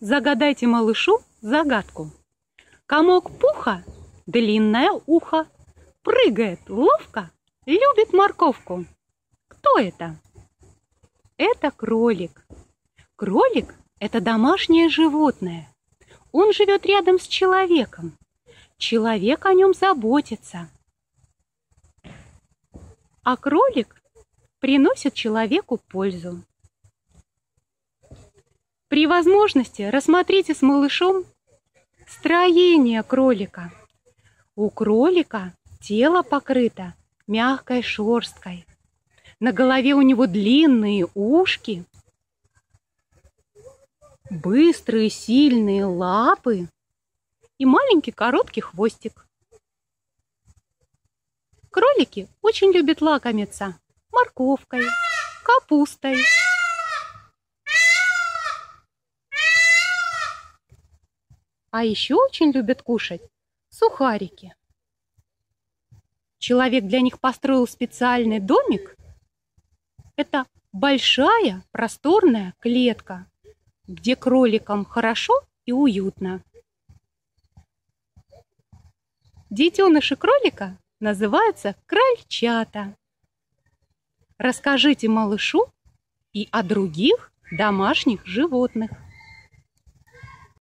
Загадайте малышу загадку. Комок пуха, длинное ухо, прыгает ловко, любит морковку. Кто это? Это кролик. Кролик – это домашнее животное. Он живет рядом с человеком. Человек о нем заботится. А кролик приносит человеку пользу. При возможности рассмотрите с малышом строение кролика. У кролика тело покрыто мягкой шерсткой. На голове у него длинные ушки, быстрые сильные лапы и маленький короткий хвостик. Кролики очень любят лакомиться морковкой, капустой, А еще очень любят кушать сухарики. Человек для них построил специальный домик. Это большая просторная клетка, где кроликам хорошо и уютно. Детеныши кролика называются крольчата. Расскажите малышу и о других домашних животных.